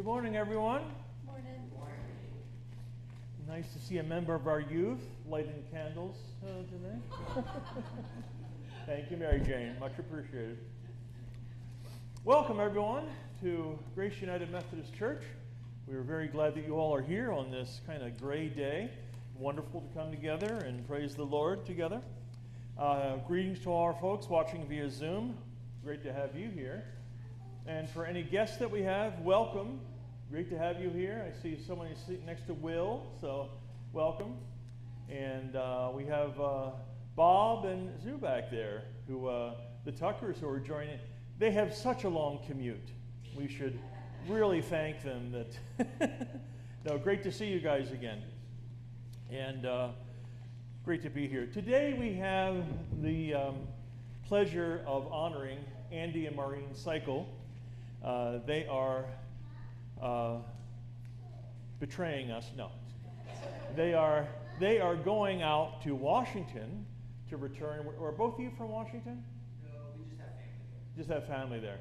Good morning, everyone. Morning. Nice to see a member of our youth lighting candles uh, today. Thank you, Mary Jane. Much appreciated. Welcome, everyone, to Grace United Methodist Church. We are very glad that you all are here on this kind of gray day. Wonderful to come together and praise the Lord together. Uh, greetings to all our folks watching via Zoom. Great to have you here. And for any guests that we have, welcome. Great to have you here. I see someone sitting next to Will, so welcome. And uh, we have uh, Bob and Zoo back there, who uh, the Tuckers who are joining. They have such a long commute. We should really thank them. That no, great to see you guys again, and uh, great to be here. Today we have the um, pleasure of honoring Andy and Maureen Cycle. Uh, they are uh, betraying us. No, they are they are going out to Washington to return. Are both of you from Washington? No, we just have family there. Just have family there,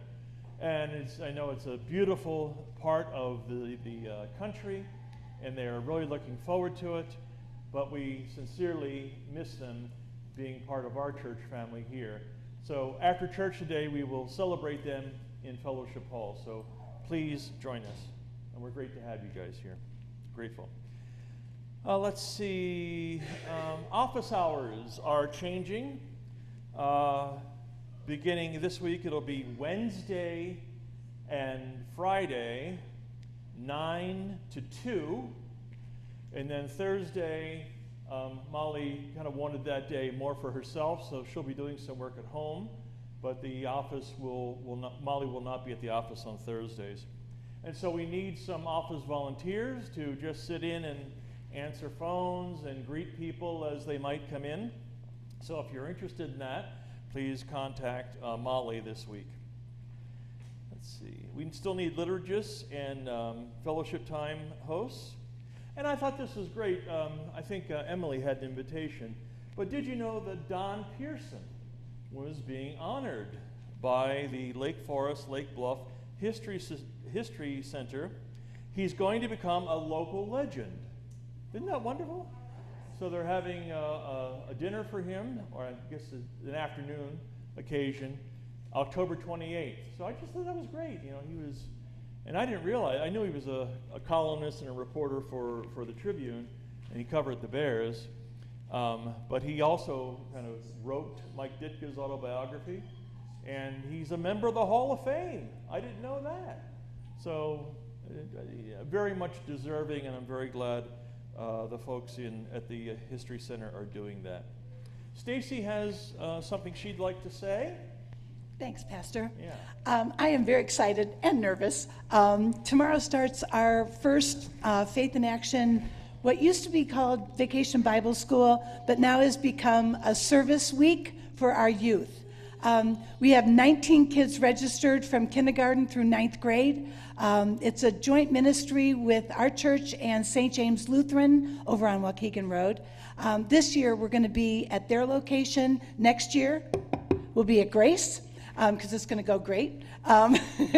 and it's I know it's a beautiful part of the the uh, country, and they are really looking forward to it. But we sincerely miss them being part of our church family here. So after church today, we will celebrate them in Fellowship Hall. So please join us. And we're great to have you guys here. Grateful. Uh, let's see. Um, office hours are changing. Uh, beginning this week, it'll be Wednesday and Friday, 9 to 2. And then Thursday, um, Molly kind of wanted that day more for herself, so she'll be doing some work at home but the office will, will not, Molly will not be at the office on Thursdays. And so we need some office volunteers to just sit in and answer phones and greet people as they might come in. So if you're interested in that, please contact uh, Molly this week. Let's see. We still need liturgists and um, fellowship time hosts. And I thought this was great. Um, I think uh, Emily had an invitation. But did you know that Don Pearson was being honored by the Lake Forest, Lake Bluff History, History Center. He's going to become a local legend. Isn't that wonderful? So they're having a, a, a dinner for him, or I guess an afternoon occasion, October 28th. So I just thought that was great. You know, he was, and I didn't realize, I knew he was a, a columnist and a reporter for, for the Tribune, and he covered the Bears. Um, but he also kind of wrote Mike Ditka's autobiography, and he's a member of the Hall of Fame. I didn't know that. So, uh, very much deserving, and I'm very glad uh, the folks in, at the History Center are doing that. Stacy has uh, something she'd like to say. Thanks, Pastor. Yeah. Um, I am very excited and nervous. Um, tomorrow starts our first uh, Faith in Action what used to be called Vacation Bible School, but now has become a service week for our youth. Um, we have 19 kids registered from kindergarten through ninth grade. Um, it's a joint ministry with our church and St. James Lutheran over on Waukegan Road. Um, this year, we're going to be at their location. Next year, we'll be at Grace because um, it's going to go great. Um,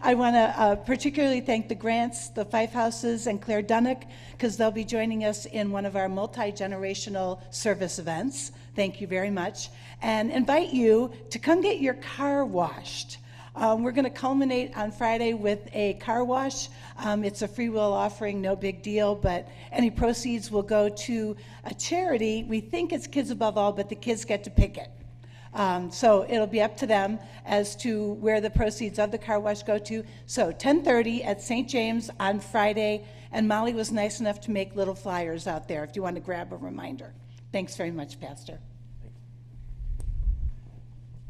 I want to uh, particularly thank the Grants, the Five Houses, and Claire Dunnick because they'll be joining us in one of our multi generational service events. Thank you very much. And invite you to come get your car washed. Um, we're going to culminate on Friday with a car wash. Um, it's a free will offering, no big deal, but any proceeds will go to a charity. We think it's Kids Above All, but the kids get to pick it. Um, so it'll be up to them as to where the proceeds of the car wash go to. So 10:30 at St. James on Friday, and Molly was nice enough to make little flyers out there if you want to grab a reminder. Thanks very much, Pastor.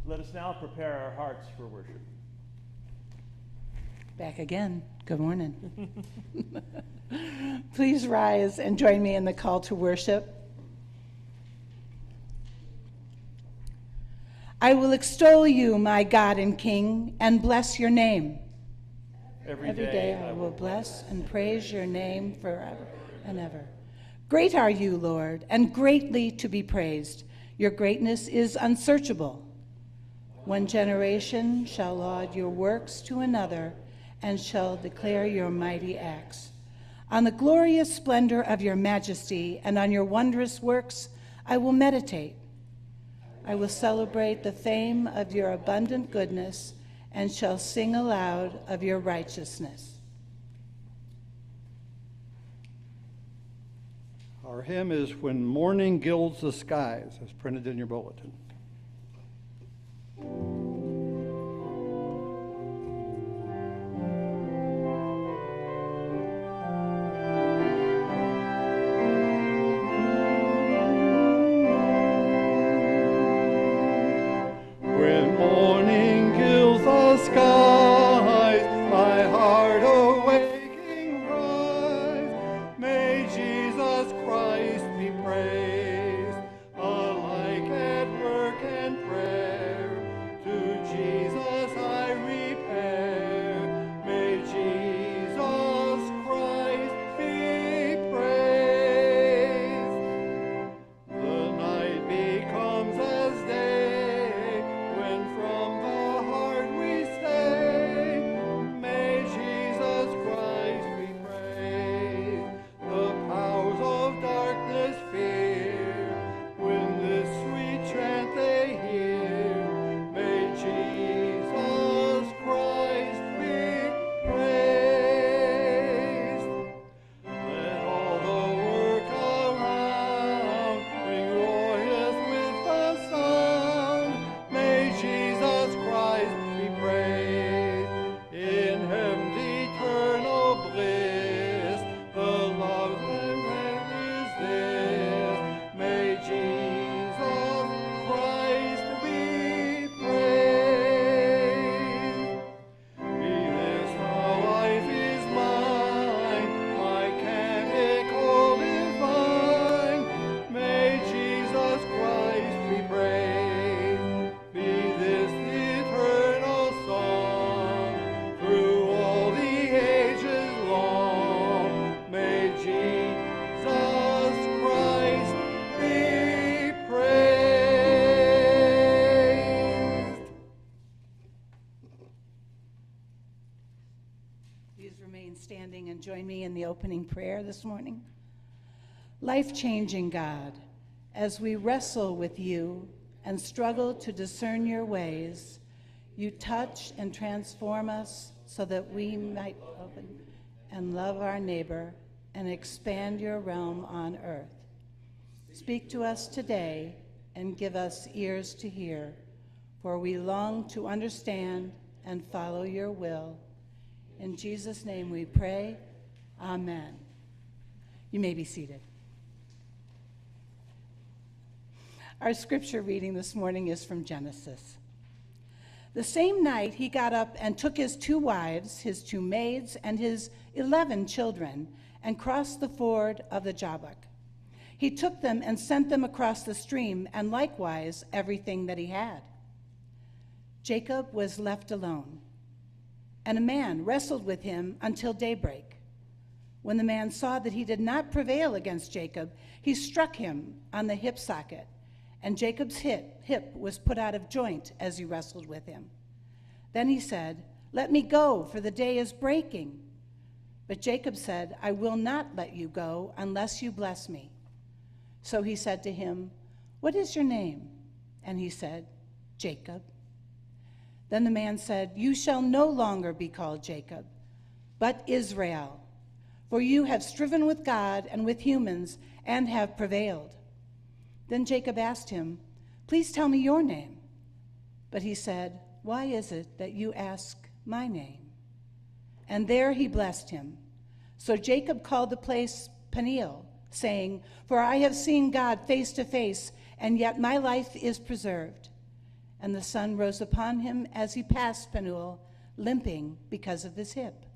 Let us now prepare our hearts for worship. Back again. Good morning. Please rise and join me in the call to worship. I will extol you, my God and King, and bless your name. Every, Every day, day I will bless and praise your name forever and ever. Great are you, Lord, and greatly to be praised. Your greatness is unsearchable. One generation shall laud your works to another, and shall declare your mighty acts. On the glorious splendor of your majesty and on your wondrous works I will meditate. I will celebrate the fame of your abundant goodness and shall sing aloud of your righteousness. Our hymn is When Morning Gilds the Skies, as printed in your bulletin. And join me in the opening prayer this morning. Life changing God, as we wrestle with you and struggle to discern your ways, you touch and transform us so that we might open and love our neighbor and expand your realm on earth. Speak to us today and give us ears to hear, for we long to understand and follow your will. In Jesus' name we pray. Amen. You may be seated. Our scripture reading this morning is from Genesis. The same night he got up and took his two wives, his two maids, and his eleven children, and crossed the ford of the Jabbok. He took them and sent them across the stream, and likewise everything that he had. Jacob was left alone, and a man wrestled with him until daybreak. When the man saw that he did not prevail against Jacob, he struck him on the hip socket, and Jacob's hip, hip was put out of joint as he wrestled with him. Then he said, Let me go, for the day is breaking. But Jacob said, I will not let you go unless you bless me. So he said to him, What is your name? And he said, Jacob. Then the man said, You shall no longer be called Jacob, but Israel, for you have striven with God and with humans and have prevailed. Then Jacob asked him, Please tell me your name. But he said, Why is it that you ask my name? And there he blessed him. So Jacob called the place Peniel, saying, For I have seen God face to face, and yet my life is preserved. And the sun rose upon him as he passed Peniel, limping because of his hip.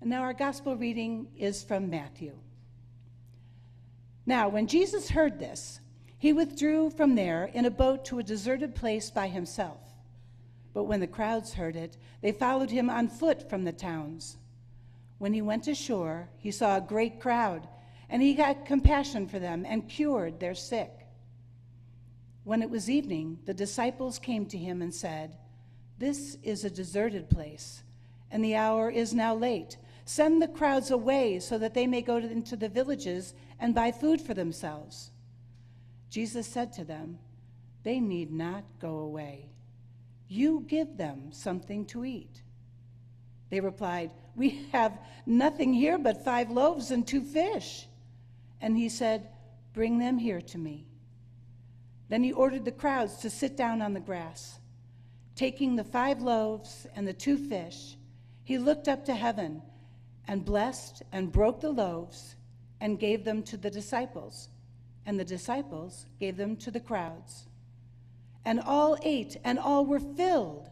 And now our gospel reading is from Matthew. Now, when Jesus heard this, he withdrew from there in a boat to a deserted place by himself. But when the crowds heard it, they followed him on foot from the towns. When he went ashore, he saw a great crowd, and he had compassion for them and cured their sick. When it was evening, the disciples came to him and said, This is a deserted place, and the hour is now late. Send the crowds away so that they may go into the villages and buy food for themselves. Jesus said to them, They need not go away. You give them something to eat. They replied, We have nothing here but five loaves and two fish. And he said, Bring them here to me. Then he ordered the crowds to sit down on the grass. Taking the five loaves and the two fish, he looked up to heaven and blessed and broke the loaves and gave them to the disciples, and the disciples gave them to the crowds. And all ate, and all were filled.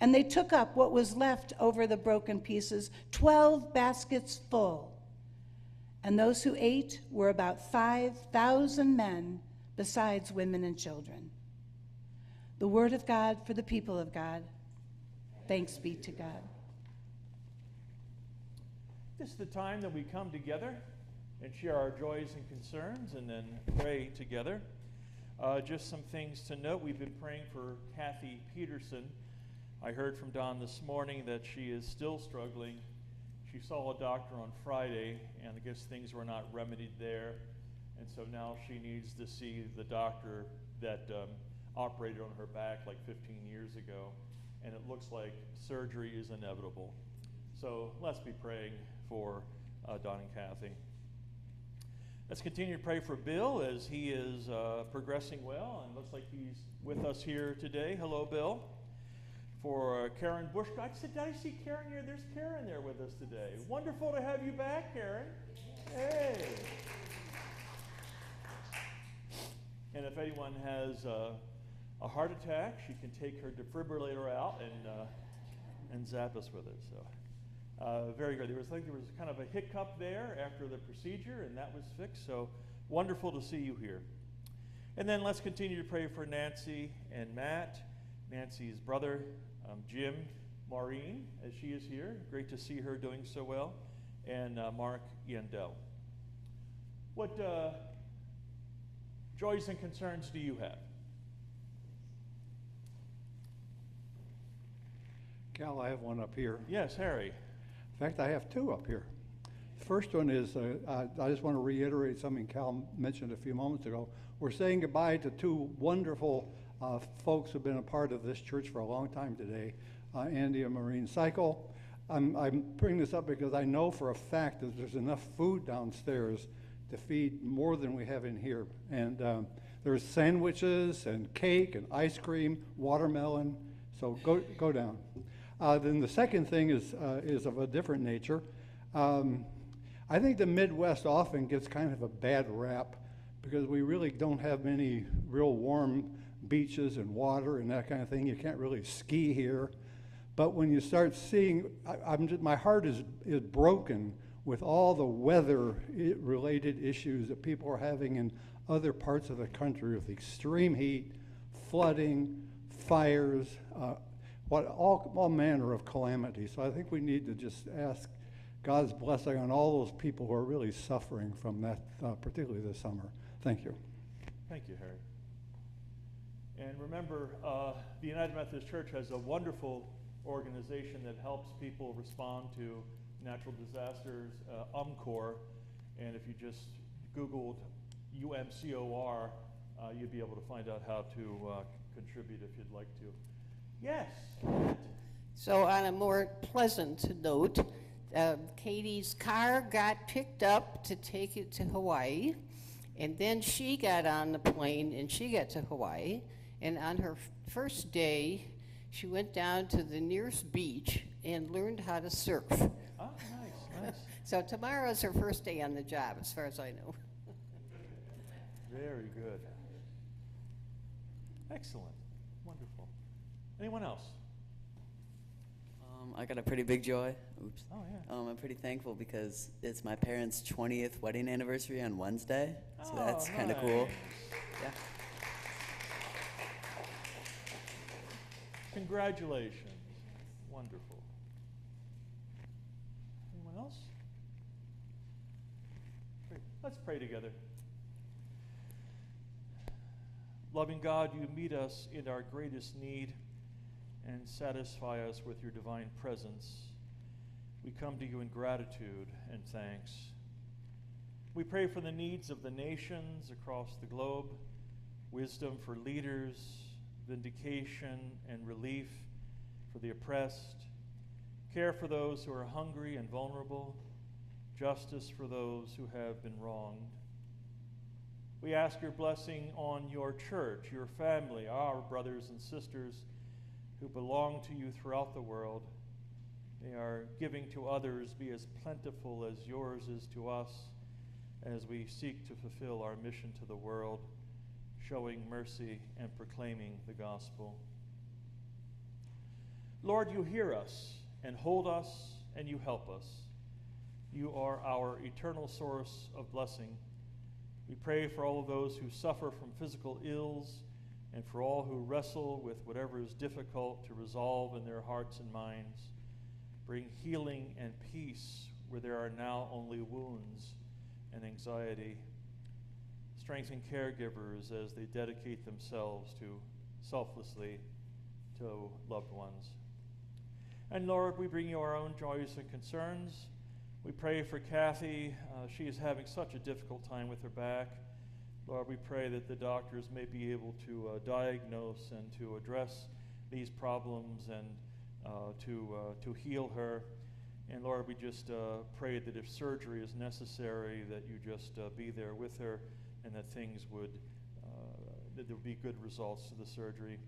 And they took up what was left over the broken pieces, twelve baskets full. And those who ate were about 5,000 men, besides women and children. The word of God for the people of God. Thanks be to God. This is the time that we come together and share our joys and concerns and then pray together. Uh, just some things to note. We've been praying for Kathy Peterson. I heard from Don this morning that she is still struggling. She saw a doctor on Friday, and I guess things were not remedied there. And so now she needs to see the doctor that um, operated on her back like 15 years ago. And it looks like surgery is inevitable. So let's be praying for uh, Don and Kathy. Let's continue to pray for Bill as he is uh, progressing well and looks like he's with us here today. Hello, Bill. For uh, Karen Bush, I said, Did I see Karen here? There's Karen there with us today. Wonderful to have you back, Karen. Hey. And if anyone has uh, a heart attack, she can take her defibrillator out and, uh, and zap us with it. So. Uh, very good. There was like there was kind of a hiccup there after the procedure, and that was fixed. So wonderful to see you here. And then let's continue to pray for Nancy and Matt, Nancy's brother, um, Jim, Maureen, as she is here. Great to see her doing so well, and uh, Mark Yandel. What uh, joys and concerns do you have? Cal, I have one up here. Yes, Harry. In fact, I have two up here. The first one is uh, I, I just want to reiterate something Cal mentioned a few moments ago. We're saying goodbye to two wonderful uh, folks who've been a part of this church for a long time today uh, Andy and Maureen Cycle. I'm, I'm bringing this up because I know for a fact that there's enough food downstairs to feed more than we have in here. And um, there's sandwiches and cake and ice cream, watermelon. So go, go down. Uh, then the second thing is, uh, is of a different nature. Um, I think the Midwest often gets kind of a bad rap because we really don't have many real warm beaches and water and that kind of thing. You can't really ski here. But when you start seeing, I, am my heart is, is broken with all the weather related issues that people are having in other parts of the country with extreme heat, flooding, fires, uh, what all, all manner of calamity. So I think we need to just ask God's blessing on all those people who are really suffering from that, uh, particularly this summer. Thank you. Thank you, Harry. And remember, uh, the United Methodist Church has a wonderful organization that helps people respond to natural disasters, uh, UMCOR. And if you just Googled UMCOR, uh, you'd be able to find out how to uh, contribute if you'd like to. Yes. So, on a more pleasant note, uh, Katie's car got picked up to take it to Hawaii, and then she got on the plane and she got to Hawaii. And on her first day, she went down to the nearest beach and learned how to surf. Oh, nice, nice. So, tomorrow's her first day on the job, as far as I know. Very good. Excellent. Wonderful. Anyone else? Um, I got a pretty big joy. Oops. Oh, yeah. Um, I'm pretty thankful because it's my parents' 20th wedding anniversary on Wednesday. So that's Oh, kind of cool. Yeah. Congratulations. Wonderful. Anyone else? Great. Let's pray together. Loving God, you meet us in our greatest need and satisfy us with your divine presence we come to you in gratitude and thanks. We pray for the needs of the nations across the globe, wisdom for leaders, vindication and relief for the oppressed, care for those who are hungry and vulnerable, justice for those who have been wronged. We ask your blessing on your church, your family, our brothers and sisters who belong to you throughout the world. May our giving to others be as plentiful as yours is to us as we seek to fulfill our mission to the world, showing mercy and proclaiming the gospel. Lord, you hear us and hold us and you help us. You are our eternal source of blessing. We pray for all of those who suffer from physical ills and for all who wrestle with whatever is difficult to resolve in their hearts and minds. Bring healing and peace where there are now only wounds and anxiety. Strengthen caregivers as they dedicate themselves to selflessly to loved ones. And Lord, we bring you our own joys and concerns. We pray for Kathy. Uh, she is having such a difficult time with her back. Lord, we pray that the doctors may be able to uh, diagnose and to address these problems and uh, to, uh, to heal her. And Lord, we just uh, pray that if surgery is necessary, that you just uh, be there with her and that things would, that there would be good results to the surgery.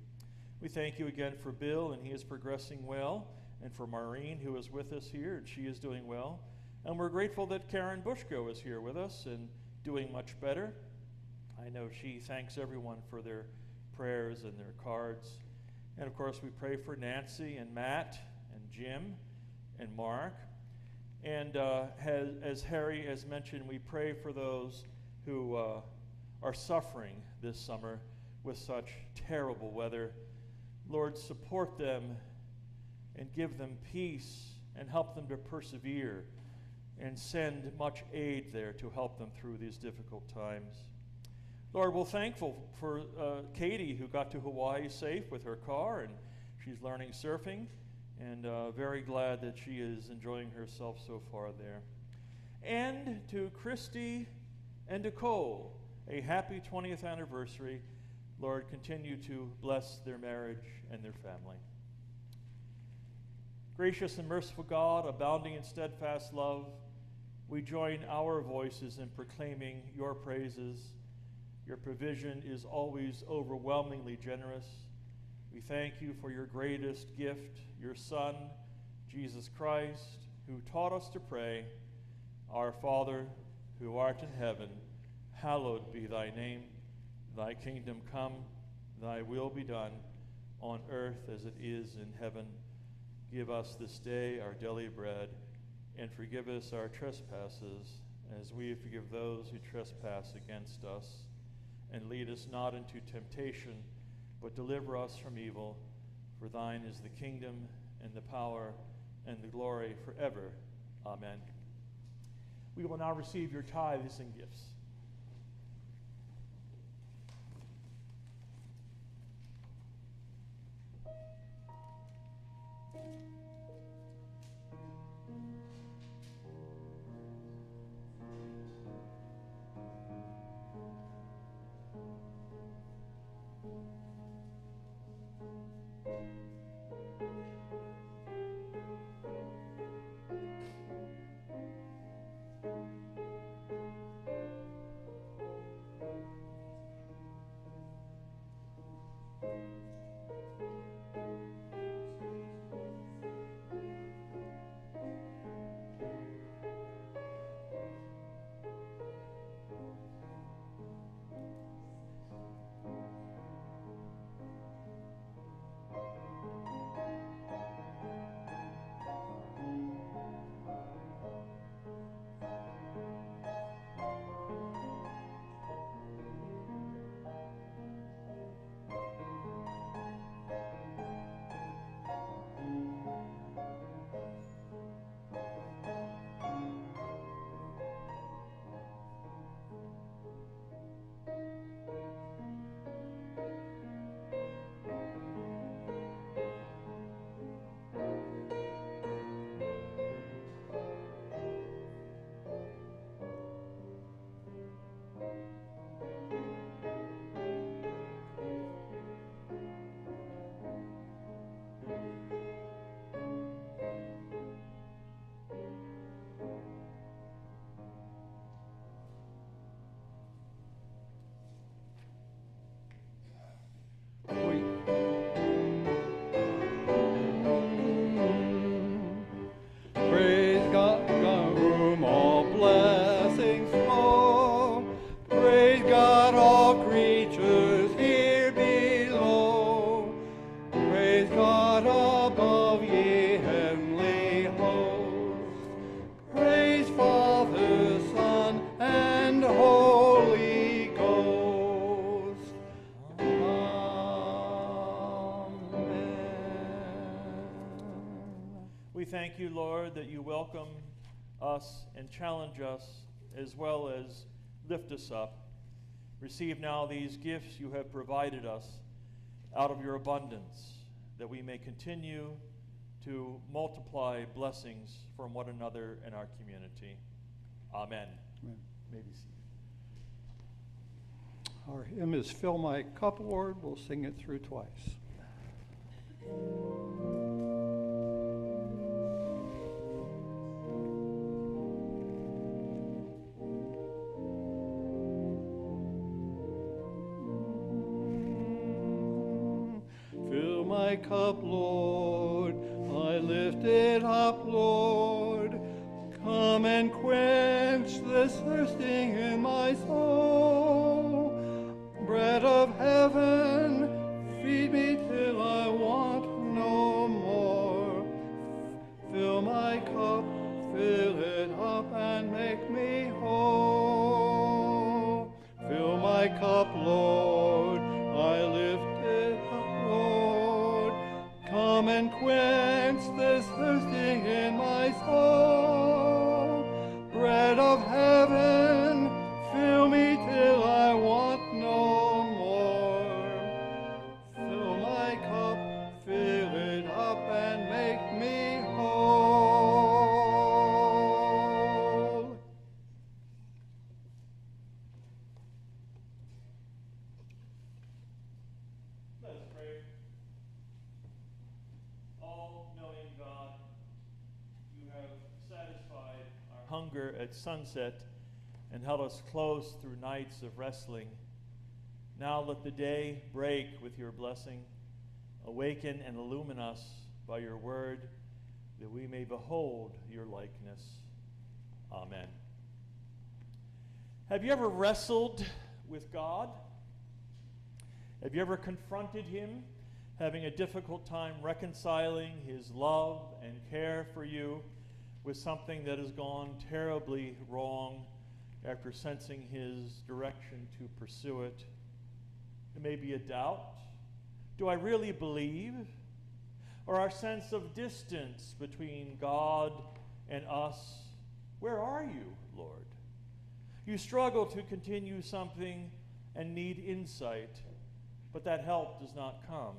We thank you again for Bill, and he is progressing well, and for Maureen, who is with us here, and she is doing well. And we're grateful that Karen Bushko is here with us and doing much better. I know she thanks everyone for their prayers and their cards. And of course, we pray for Nancy and Matt and Jim and Mark. And uh, has, as Harry has mentioned, we pray for those who uh, are suffering this summer with such terrible weather. Lord, support them and give them peace and help them to persevere and send much aid there to help them through these difficult times. Lord, we're thankful for uh, Katie who got to Hawaii safe with her car and she's learning surfing and uh, very glad that she is enjoying herself so far there. And to Christy and Nicole, a happy 20th anniversary. Lord, continue to bless their marriage and their family. Gracious and merciful God, abounding in steadfast love, we join our voices in proclaiming your praises. Your provision is always overwhelmingly generous. We thank you for your greatest gift, your Son, Jesus Christ, who taught us to pray, Our Father, who art in heaven, hallowed be thy name. Thy kingdom come, thy will be done, on earth as it is in heaven. Give us this day our daily bread and forgive us our trespasses, as we forgive those who trespass against us. And lead us not into temptation, but deliver us from evil. For thine is the kingdom, and the power, and the glory forever. Amen. We will now receive your tithes and gifts. As lift us up. Receive now these gifts you have provided us out of your abundance, that we may continue to multiply blessings from one another in our community. Amen. Amen. May be. Our hymn is Fill My Cup, Lord. We'll sing it through twice. Cup, Lord, I lift it up, Lord. Come and quench this thirsting in my soul. Bread of heaven, at sunset and held us close through nights of wrestling. Now let the day break with your blessing. Awaken and illumine us by your word that we may behold your likeness. Amen. Have you ever wrestled with God? Have you ever confronted him, having a difficult time reconciling his love and care for you with something that has gone terribly wrong after sensing his direction to pursue it? It may be a doubt. Do I really believe? Or our sense of distance between God and us? Where are you, Lord? You struggle to continue something and need insight but that help does not come.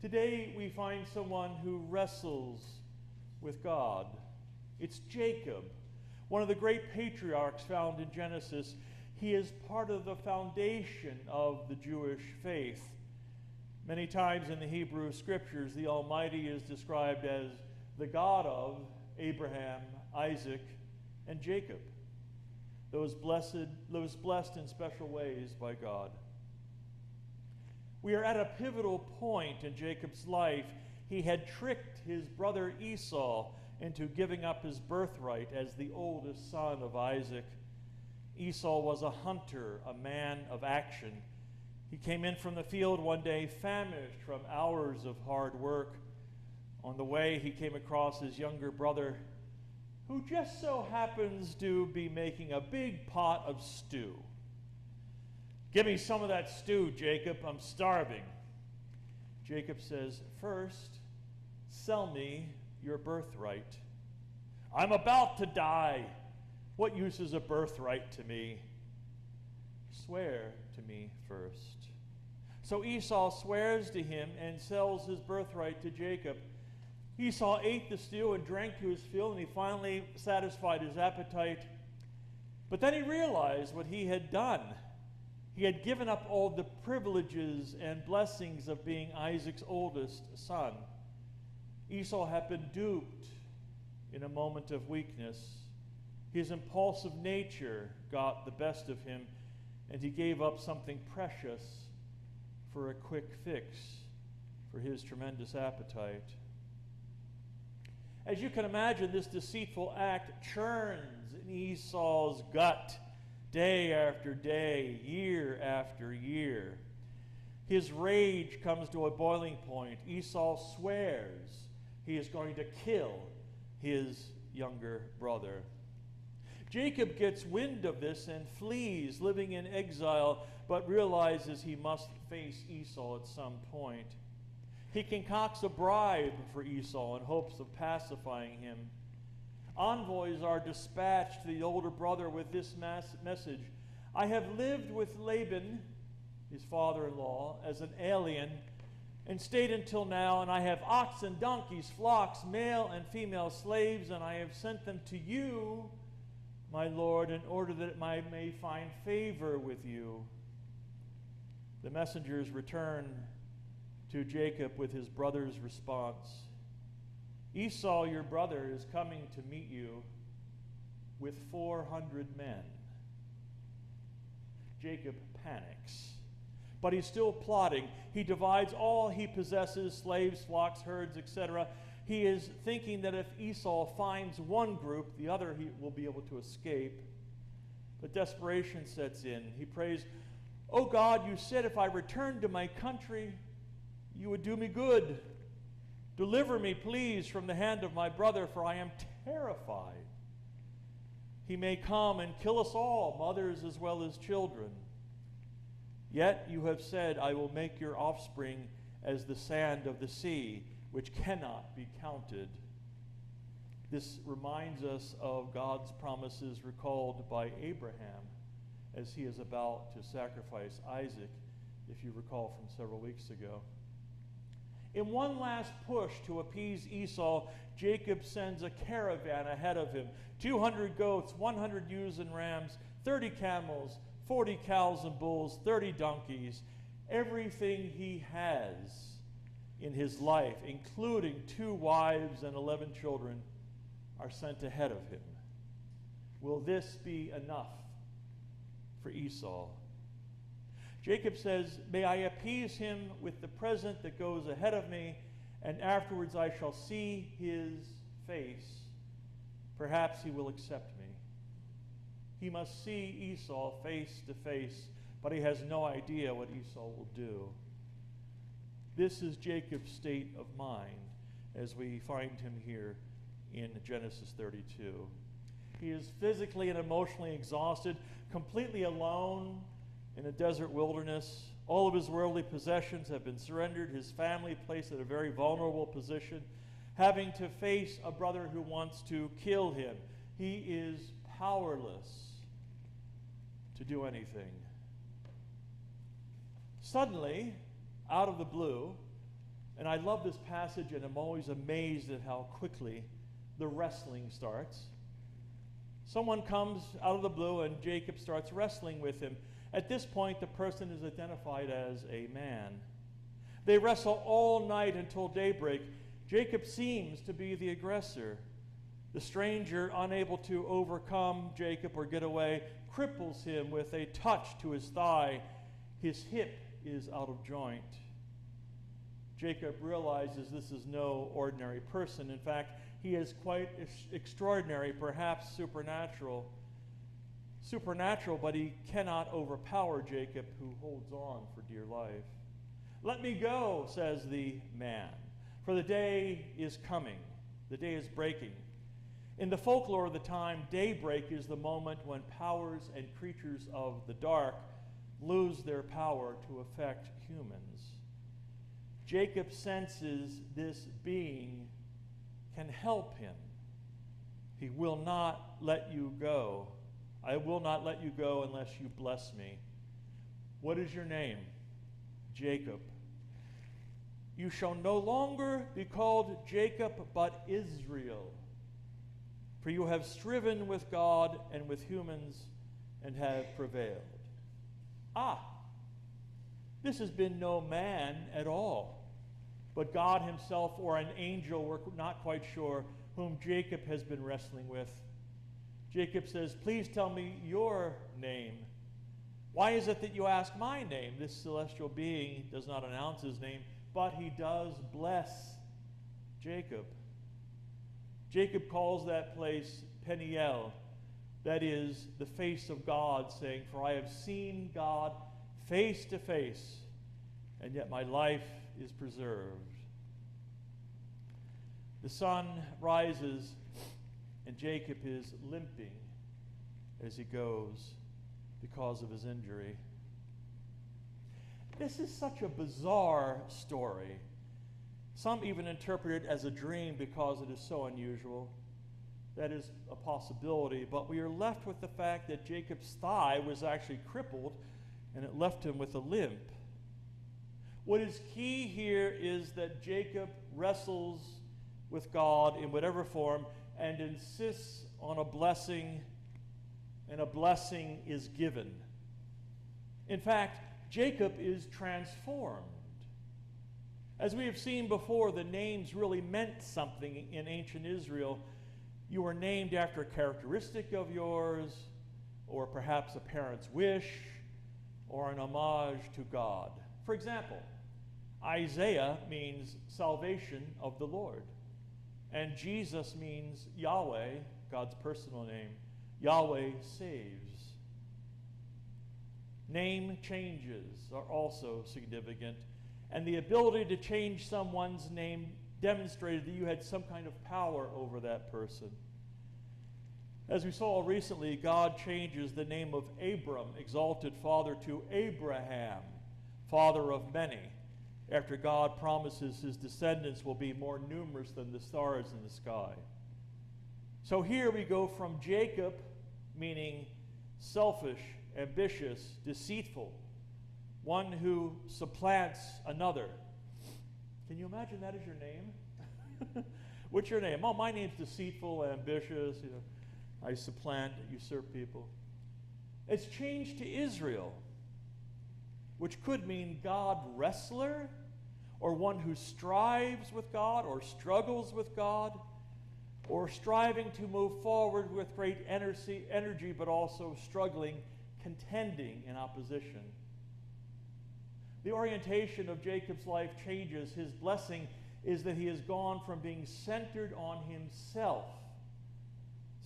Today we find someone who wrestles with God. It's Jacob, one of the great patriarchs found in Genesis. He is part of the foundation of the Jewish faith. Many times in the Hebrew scriptures, the Almighty is described as the God of Abraham, Isaac, and Jacob, those blessed, those blessed in special ways by God. We are at a pivotal point in Jacob's life. He had tricked his brother Esau into giving up his birthright as the oldest son of Isaac. Esau was a hunter, a man of action. He came in from the field one day famished from hours of hard work. On the way, he came across his younger brother, who just so happens to be making a big pot of stew. Give me some of that stew, Jacob. I'm starving. Jacob says, First, sell me your birthright. I'm about to die. What use is a birthright to me? Swear to me first. So Esau swears to him and sells his birthright to Jacob. Esau ate the stew and drank to his fill, and he finally satisfied his appetite. But then he realized what he had done. He had given up all the privileges and blessings of being Isaac's oldest son. Esau had been duped in a moment of weakness. His impulsive nature got the best of him, and he gave up something precious for a quick fix for his tremendous appetite. As you can imagine, this deceitful act churns in Esau's gut day after day, year after year. His rage comes to a boiling point. Esau swears he is going to kill his younger brother. Jacob gets wind of this and flees, living in exile, but realizes he must face Esau at some point. He concocts a bribe for Esau in hopes of pacifying him. Envoys are dispatched to the older brother with this message I have lived with Laban, his father in law, as an alien and stayed until now, and I have oxen, donkeys, flocks, male and female slaves, and I have sent them to you, my Lord, in order that I may find favor with you. The messengers return to Jacob with his brother's response Esau, your brother, is coming to meet you with 400 men. Jacob panics, but he's still plotting. He divides all he possesses slaves, flocks, herds, etc. He is thinking that if Esau finds one group, the other he will be able to escape. But desperation sets in. He prays, Oh God, you said if I returned to my country, you would do me good. Deliver me, please, from the hand of my brother, for I am terrified. He may come and kill us all, mothers as well as children. Yet you have said, I will make your offspring as the sand of the sea, which cannot be counted. This reminds us of God's promises recalled by Abraham as he is about to sacrifice Isaac, if you recall from several weeks ago. In one last push to appease Esau, Jacob sends a caravan ahead of him 200 goats, 100 ewes and rams, 30 camels, 40 cows and bulls, 30 donkeys, everything he has in his life, including two wives and 11 children, are sent ahead of him. Will this be enough for Esau? Jacob says, May I appease him with the present that goes ahead of me, and afterwards I shall see his face. Perhaps he will accept me. He must see Esau face to face, but he has no idea what Esau will do. This is Jacob's state of mind as we find him here in Genesis 32. He is physically and emotionally exhausted, completely alone in a desert wilderness. All of his worldly possessions have been surrendered, his family placed in a very vulnerable position, having to face a brother who wants to kill him. He is powerless to do anything. Suddenly, out of the blue, and I love this passage and I'm always amazed at how quickly the wrestling starts. Someone comes out of the blue and Jacob starts wrestling with him. At this point, the person is identified as a man. They wrestle all night until daybreak. Jacob seems to be the aggressor. The stranger, unable to overcome Jacob or get away, cripples him with a touch to his thigh. His hip is out of joint. Jacob realizes this is no ordinary person. In fact, he is quite extraordinary, perhaps supernatural. Supernatural, but he cannot overpower Jacob, who holds on for dear life. Let me go, says the man, for the day is coming, the day is breaking. In the folklore of the time, daybreak is the moment when powers and creatures of the dark lose their power to affect humans. Jacob senses this being can help him. He will not let you go. I will not let you go unless you bless me. What is your name? Jacob. You shall no longer be called Jacob, but Israel. For you have striven with God and with humans and have prevailed. Ah, this has been no man at all, but God himself or an angel, we're not quite sure, whom Jacob has been wrestling with. Jacob says, Please tell me your name. Why is it that you ask my name? This celestial being does not announce his name, but he does bless Jacob. Jacob calls that place Peniel, that is, the face of God, saying, For I have seen God face to face, and yet my life is preserved. The sun rises, and Jacob is limping as he goes because of his injury. This is such a bizarre story. Some even interpret it as a dream because it is so unusual. That is a possibility, but we are left with the fact that Jacob's thigh was actually crippled and it left him with a limp. What is key here is that Jacob wrestles with God in whatever form and insists on a blessing, and a blessing is given. In fact, Jacob is transformed. As we have seen before, the names really meant something in ancient Israel. You were named after a characteristic of yours, or perhaps a parent's wish, or an homage to God. For example, Isaiah means salvation of the Lord, and Jesus means Yahweh, God's personal name. Yahweh saves. Name changes are also significant, and the ability to change someone's name demonstrated that you had some kind of power over that person. As we saw recently, God changes the name of Abram, exalted father, to Abraham, father of many, after God promises his descendants will be more numerous than the stars in the sky. So here we go from Jacob, meaning selfish, ambitious, deceitful, one who supplants another. Can you imagine that as your name? What's your name? Oh, my name's deceitful, ambitious. You know, I supplant, usurp people. It's changed to Israel, which could mean God wrestler, or one who strives with God, or struggles with God, or striving to move forward with great energy, energy but also struggling contending in opposition. The orientation of Jacob's life changes. His blessing is that he has gone from being centered on himself,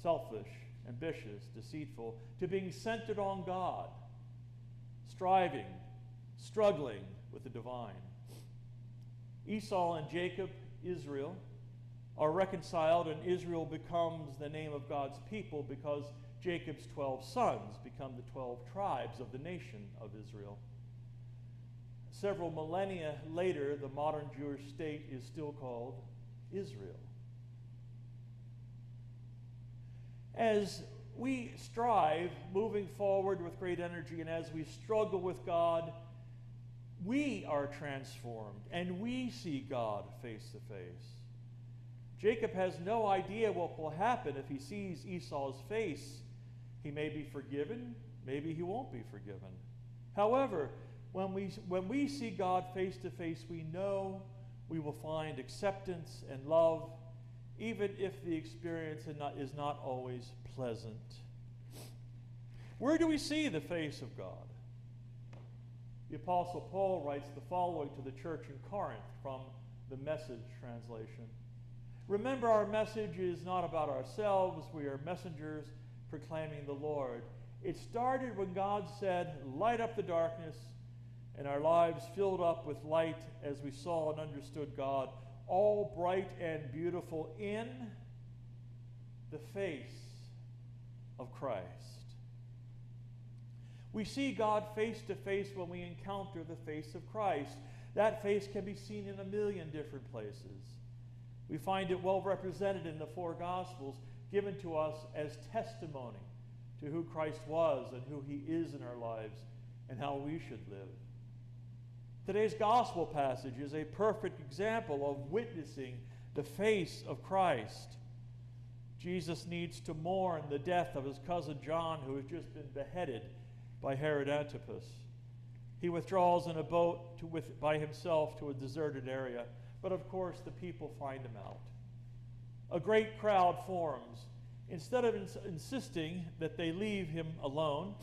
selfish, ambitious, deceitful, to being centered on God, striving, struggling with the divine. Esau and Jacob, Israel, are reconciled, and Israel becomes the name of God's people because Jacob's 12 sons become the 12 tribes of the nation of Israel. Several millennia later, the modern Jewish state is still called Israel. As we strive, moving forward with great energy, and as we struggle with God, we are transformed and we see God face to face. Jacob has no idea what will happen if he sees Esau's face he may be forgiven, maybe he won't be forgiven. However, when we, when we see God face to face, we know we will find acceptance and love, even if the experience is not always pleasant. Where do we see the face of God? The Apostle Paul writes the following to the church in Corinth from the message translation. Remember, our message is not about ourselves, we are messengers proclaiming the Lord. It started when God said, Light up the darkness, and our lives filled up with light as we saw and understood God, all bright and beautiful in the face of Christ. We see God face to face when we encounter the face of Christ. That face can be seen in a million different places. We find it well represented in the four Gospels given to us as testimony to who Christ was and who he is in our lives and how we should live. Today's gospel passage is a perfect example of witnessing the face of Christ. Jesus needs to mourn the death of his cousin John, who has just been beheaded by Herod Antipas. He withdraws in a boat with, by himself to a deserted area, but of course the people find him out a great crowd forms. Instead of ins- insisting that they leave him alone,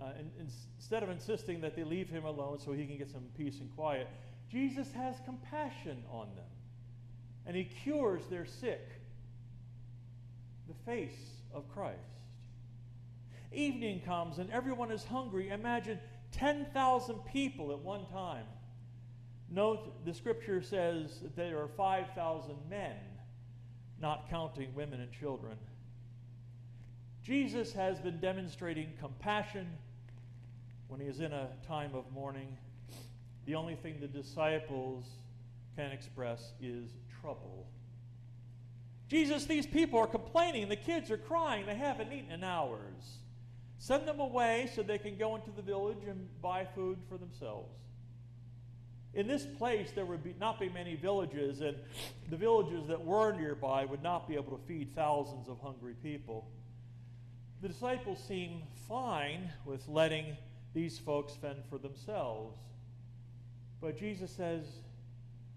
uh, in, in, instead of insisting that they leave him alone so he can get some peace and quiet, Jesus has compassion on them and he cures their sick. The face of Christ. Evening comes and everyone is hungry. Imagine 10,000 people at one time. Note the scripture says that there are 5,000 men not counting women and children. Jesus has been demonstrating compassion when he is in a time of mourning. The only thing the disciples can express is trouble. Jesus, these people are complaining. The kids are crying. They haven't eaten in hours. Send them away so they can go into the village and buy food for themselves. In this place, there would be, not be many villages, and the villages that were nearby would not be able to feed thousands of hungry people. The disciples seem fine with letting these folks fend for themselves. But Jesus says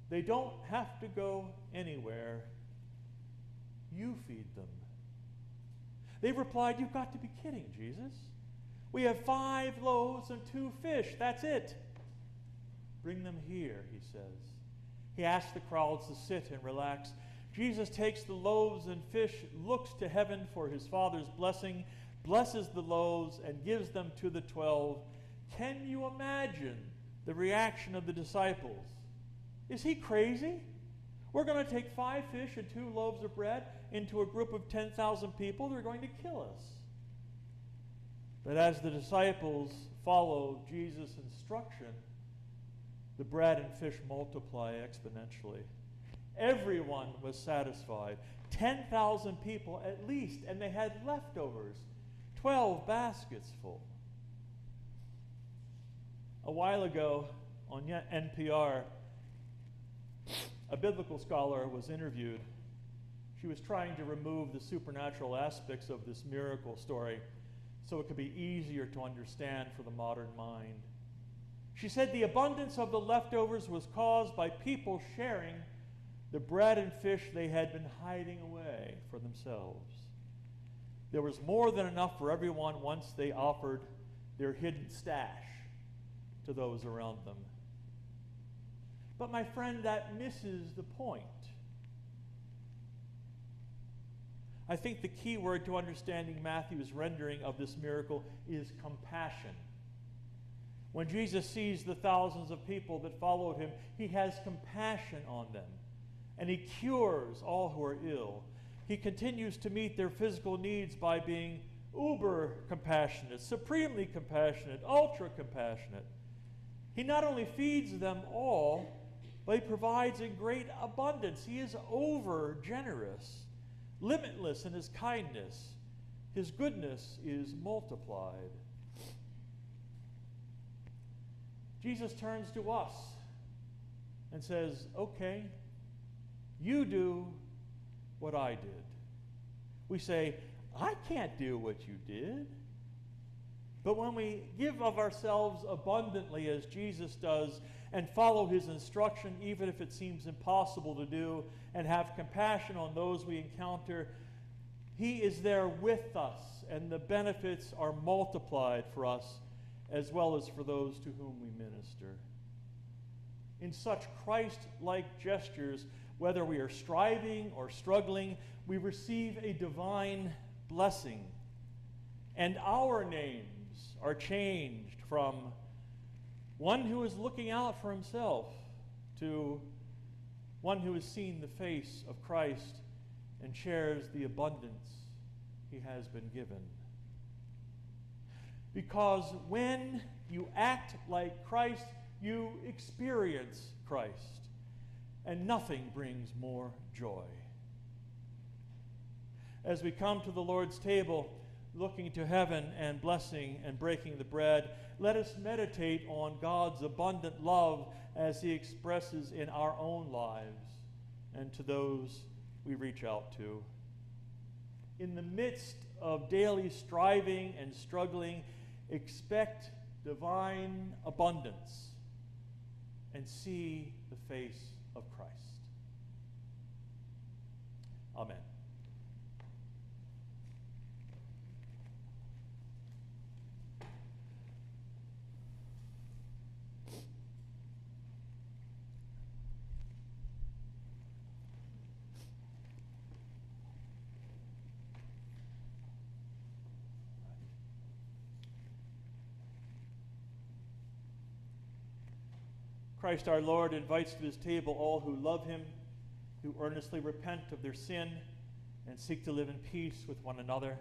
they don't have to go anywhere. You feed them. They replied, You've got to be kidding, Jesus. We have five loaves and two fish. That's it. Bring them here, he says. He asks the crowds to sit and relax. Jesus takes the loaves and fish, looks to heaven for his Father's blessing, blesses the loaves, and gives them to the twelve. Can you imagine the reaction of the disciples? Is he crazy? We're going to take five fish and two loaves of bread into a group of 10,000 people. They're going to kill us. But as the disciples follow Jesus' instruction, the bread and fish multiply exponentially. Everyone was satisfied. 10,000 people at least, and they had leftovers 12 baskets full. A while ago on NPR, a biblical scholar was interviewed. She was trying to remove the supernatural aspects of this miracle story so it could be easier to understand for the modern mind. She said the abundance of the leftovers was caused by people sharing the bread and fish they had been hiding away for themselves. There was more than enough for everyone once they offered their hidden stash to those around them. But, my friend, that misses the point. I think the key word to understanding Matthew's rendering of this miracle is compassion. When Jesus sees the thousands of people that followed him, he has compassion on them and he cures all who are ill. He continues to meet their physical needs by being uber compassionate, supremely compassionate, ultra compassionate. He not only feeds them all, but he provides in great abundance. He is over generous, limitless in his kindness. His goodness is multiplied. Jesus turns to us and says, Okay, you do what I did. We say, I can't do what you did. But when we give of ourselves abundantly, as Jesus does, and follow his instruction, even if it seems impossible to do, and have compassion on those we encounter, he is there with us, and the benefits are multiplied for us as well as for those to whom we minister. In such Christ like gestures, whether we are striving or struggling, we receive a divine blessing. And our names are changed from one who is looking out for himself to one who has seen the face of Christ and shares the abundance he has been given. Because when you act like Christ, you experience Christ, and nothing brings more joy. As we come to the Lord's table, looking to heaven and blessing and breaking the bread, let us meditate on God's abundant love as He expresses in our own lives and to those we reach out to. In the midst of daily striving and struggling, expect divine abundance and see the face of Christ. Amen. Christ our Lord invites to his table all who love him, who earnestly repent of their sin, and seek to live in peace with one another.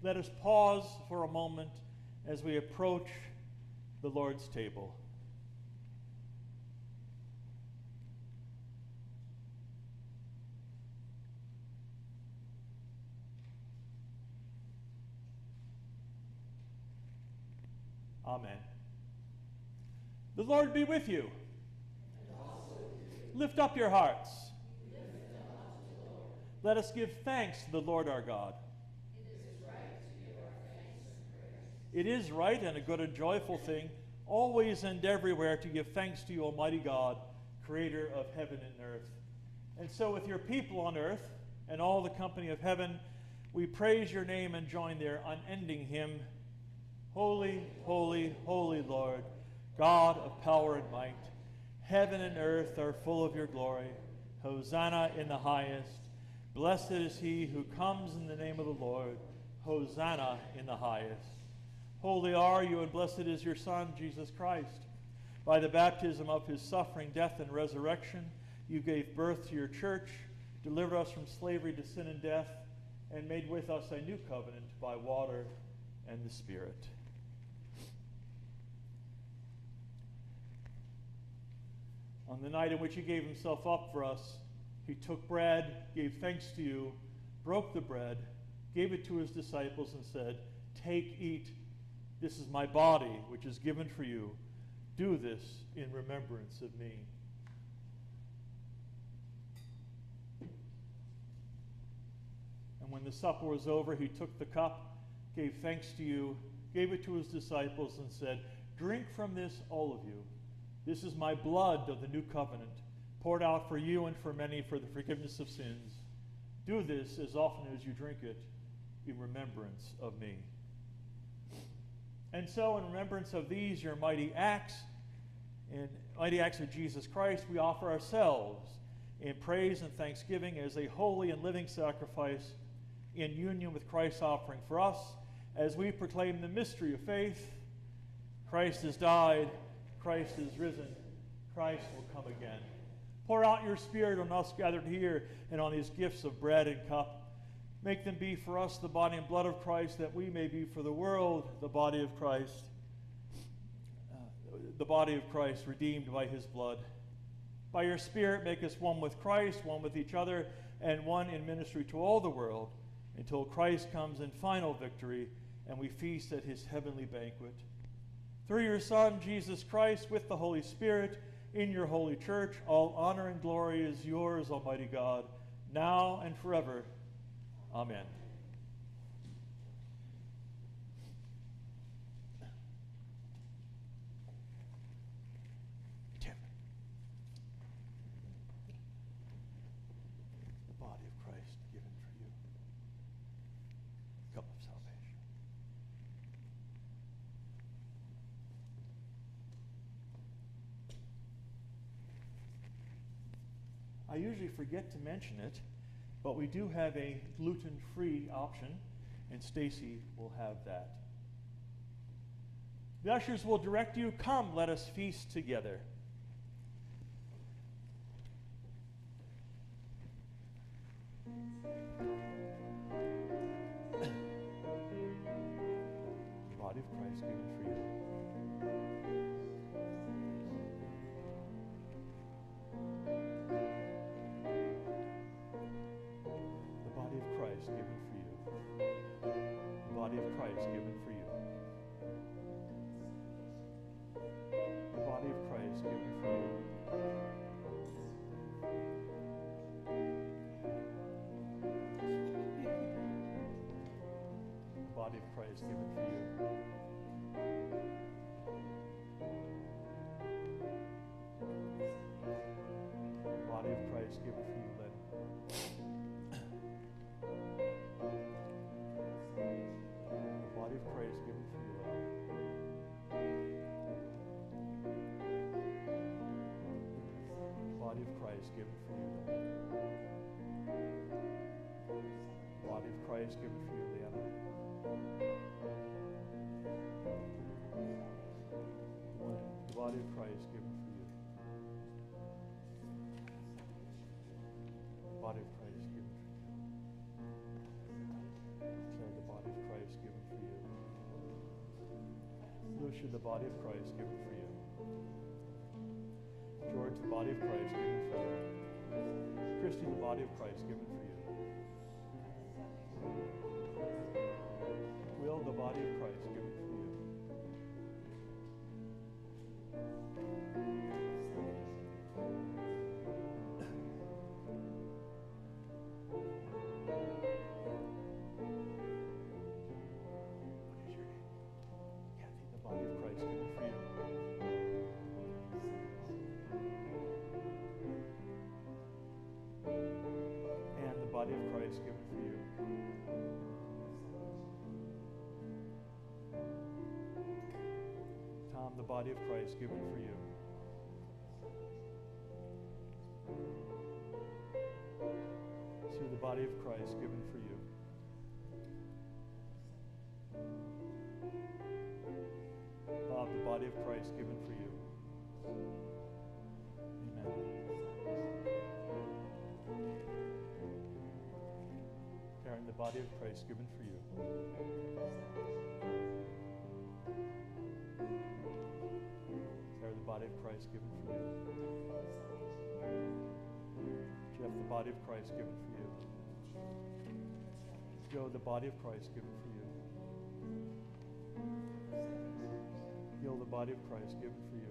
Let us pause for a moment as we approach the Lord's table. Amen. The Lord be with you. Lift up your hearts. Let us give thanks to the Lord our God. It is right and a good and joyful thing, always and everywhere, to give thanks to you, Almighty God, creator of heaven and earth. And so, with your people on earth and all the company of heaven, we praise your name and join their unending hymn Holy, holy, holy Lord, God of power and might. Heaven and earth are full of your glory. Hosanna in the highest. Blessed is he who comes in the name of the Lord. Hosanna in the highest. Holy are you, and blessed is your Son, Jesus Christ. By the baptism of his suffering, death, and resurrection, you gave birth to your church, delivered us from slavery to sin and death, and made with us a new covenant by water and the Spirit. On the night in which he gave himself up for us, he took bread, gave thanks to you, broke the bread, gave it to his disciples, and said, Take, eat. This is my body, which is given for you. Do this in remembrance of me. And when the supper was over, he took the cup, gave thanks to you, gave it to his disciples, and said, Drink from this, all of you. This is my blood of the new covenant, poured out for you and for many for the forgiveness of sins. Do this as often as you drink it in remembrance of me. And so, in remembrance of these, your mighty acts, and mighty acts of Jesus Christ, we offer ourselves in praise and thanksgiving as a holy and living sacrifice in union with Christ's offering for us as we proclaim the mystery of faith. Christ has died, Christ is risen, Christ will come again. Pour out your Spirit on us gathered here and on these gifts of bread and cup. Make them be for us the body and blood of Christ, that we may be for the world the body of Christ, uh, the body of Christ redeemed by his blood. By your Spirit, make us one with Christ, one with each other, and one in ministry to all the world until Christ comes in final victory and we feast at his heavenly banquet. Through your Son, Jesus Christ, with the Holy Spirit, in your holy church, all honor and glory is yours, Almighty God, now and forever. Amen. Tim. The body of Christ given for you. Cup of salvation. I usually forget to mention it, but we do have a gluten-free option, and Stacy will have that. The ushers will direct you, come, let us feast together. Body of Christ given of given for you. The body of Christ given for you, Leanna. The body of Christ given for you. The body of Christ given for you. The body of Christ given for you. Lucia, the body of Christ given for you. The body of Christ given for. Christy, the body of Christ given the body of Christ given for you. Sue, the body of Christ given for you. Bob, the body of Christ given for you. Amen. Karen, the body of Christ given for you. Body of Christ given for you. Jeff, the body of Christ given for you. Joe, the body of Christ given for you. Gil, the body of Christ given for you.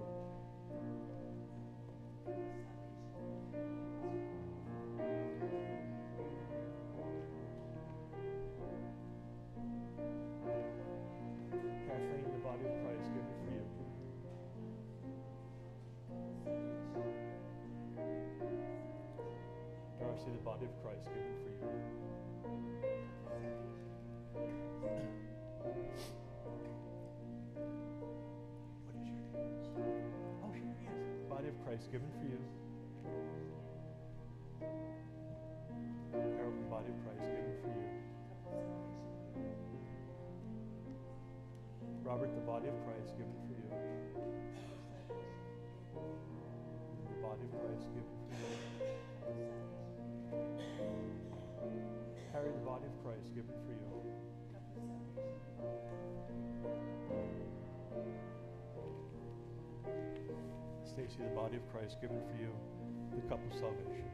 Kathleen, the body of Christ Darcy, the body of Christ given for you. What is your name? Oh, here he is. Body of Christ given for you. Harold, the body of Christ given for you. Robert, the body of Christ given for you. The body of Christ given body of Christ given for you. Stacy, the body of Christ given for you. The cup of salvation.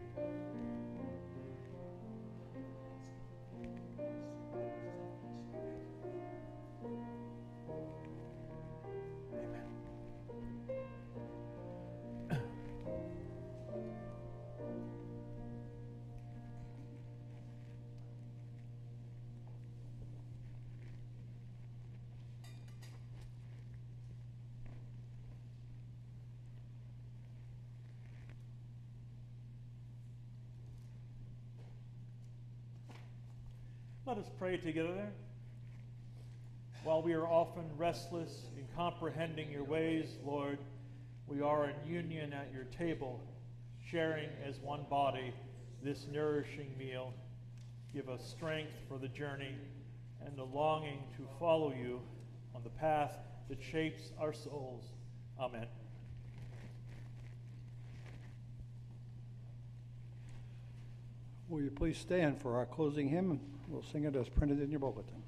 Let us pray together. While we are often restless in comprehending your ways, Lord, we are in union at your table, sharing as one body this nourishing meal. Give us strength for the journey and the longing to follow you on the path that shapes our souls. Amen. Will you please stand for our closing hymn? We'll sing it as printed in your bulletin.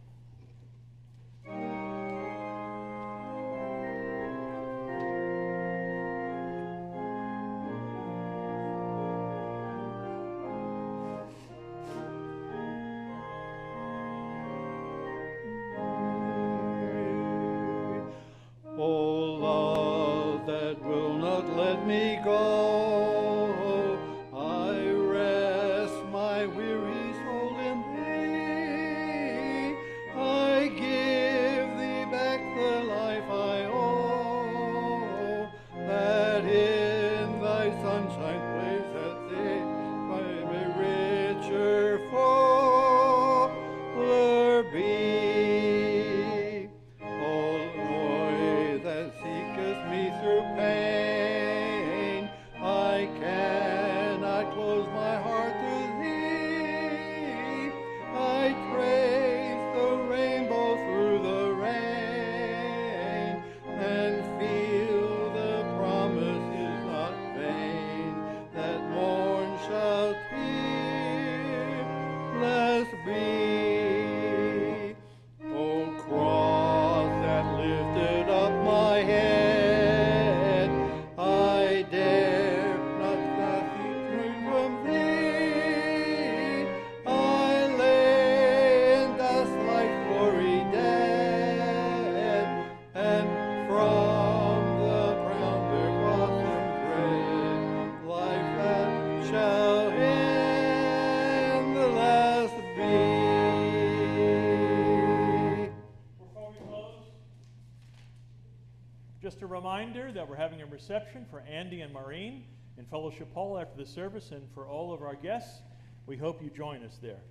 That we're having a reception for Andy and Maureen in Fellowship Hall after the service and for all of our guests. We hope you join us there.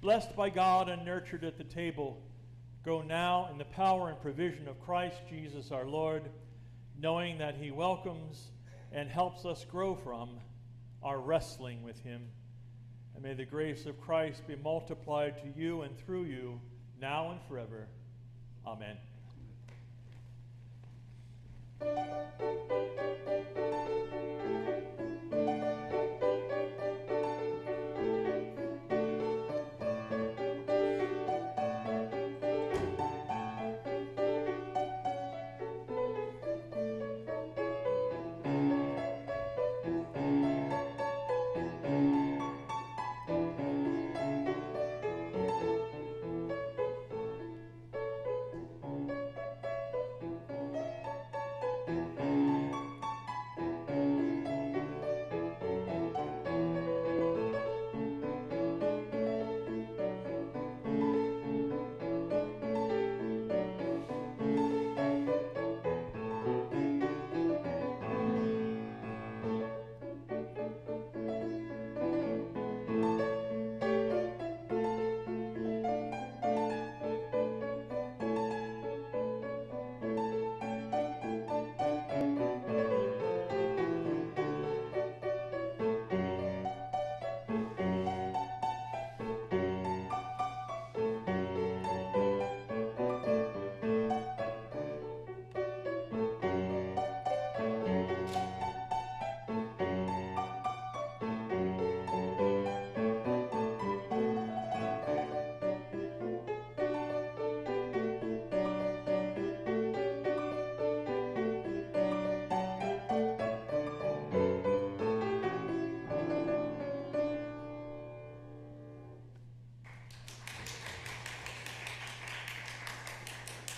Blessed by God and nurtured at the table, go now in the power and provision of Christ Jesus our Lord, knowing that he welcomes and helps us grow from our wrestling with him. And may the grace of Christ be multiplied to you and through you, now and forever.